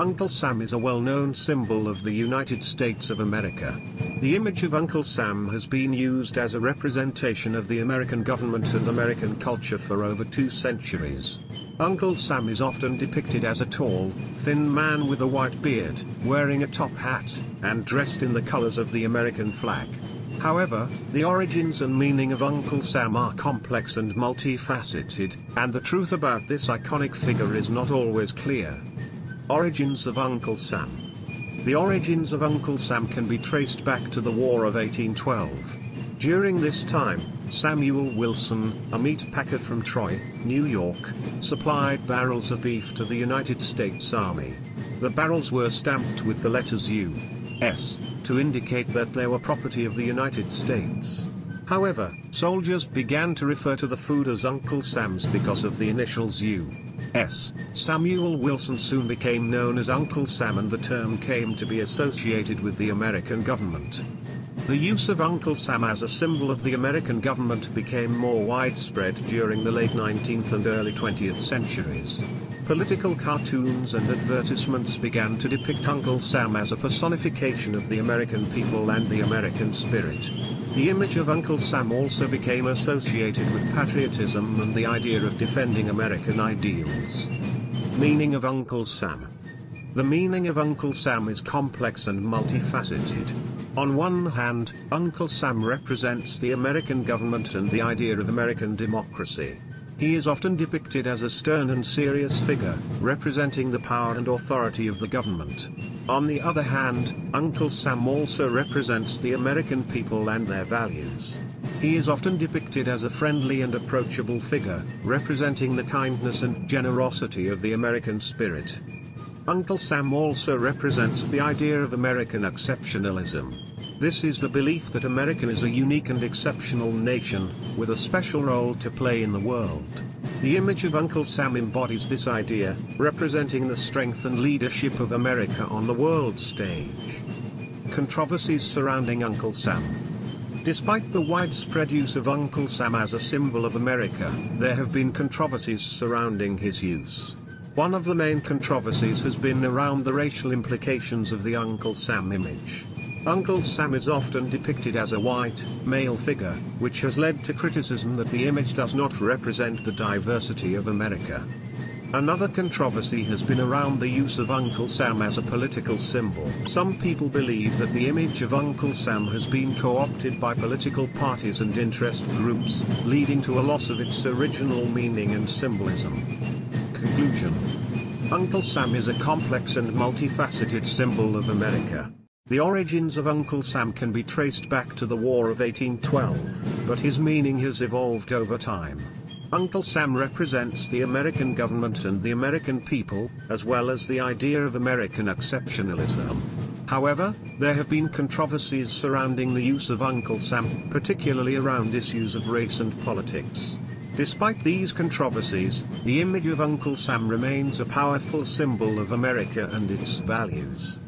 Uncle Sam is a well-known symbol of the United States of America. The image of Uncle Sam has been used as a representation of the American government and American culture for over two centuries. Uncle Sam is often depicted as a tall, thin man with a white beard, wearing a top hat, and dressed in the colors of the American flag. However, the origins and meaning of Uncle Sam are complex and multifaceted, and the truth about this iconic figure is not always clear. Origins of Uncle Sam The origins of Uncle Sam can be traced back to the War of 1812. During this time, Samuel Wilson, a meat packer from Troy, New York, supplied barrels of beef to the United States Army. The barrels were stamped with the letters U. S, to indicate that they were property of the United States. However, soldiers began to refer to the food as Uncle Sam's because of the initials U. S. Samuel Wilson soon became known as Uncle Sam and the term came to be associated with the American government. The use of Uncle Sam as a symbol of the American government became more widespread during the late 19th and early 20th centuries. Political cartoons and advertisements began to depict Uncle Sam as a personification of the American people and the American spirit. The image of Uncle Sam also became associated with patriotism and the idea of defending American ideals. Meaning of Uncle Sam The meaning of Uncle Sam is complex and multifaceted. On one hand, Uncle Sam represents the American government and the idea of American democracy. He is often depicted as a stern and serious figure, representing the power and authority of the government. On the other hand, Uncle Sam also represents the American people and their values. He is often depicted as a friendly and approachable figure, representing the kindness and generosity of the American spirit. Uncle Sam also represents the idea of American exceptionalism. This is the belief that America is a unique and exceptional nation, with a special role to play in the world. The image of Uncle Sam embodies this idea, representing the strength and leadership of America on the world stage. Controversies surrounding Uncle Sam. Despite the widespread use of Uncle Sam as a symbol of America, there have been controversies surrounding his use. One of the main controversies has been around the racial implications of the Uncle Sam image. Uncle Sam is often depicted as a white, male figure, which has led to criticism that the image does not represent the diversity of America. Another controversy has been around the use of Uncle Sam as a political symbol. Some people believe that the image of Uncle Sam has been co-opted by political parties and interest groups, leading to a loss of its original meaning and symbolism. Conclusion Uncle Sam is a complex and multifaceted symbol of America. The origins of Uncle Sam can be traced back to the War of 1812, but his meaning has evolved over time. Uncle Sam represents the American government and the American people, as well as the idea of American exceptionalism. However, there have been controversies surrounding the use of Uncle Sam, particularly around issues of race and politics. Despite these controversies, the image of Uncle Sam remains a powerful symbol of America and its values.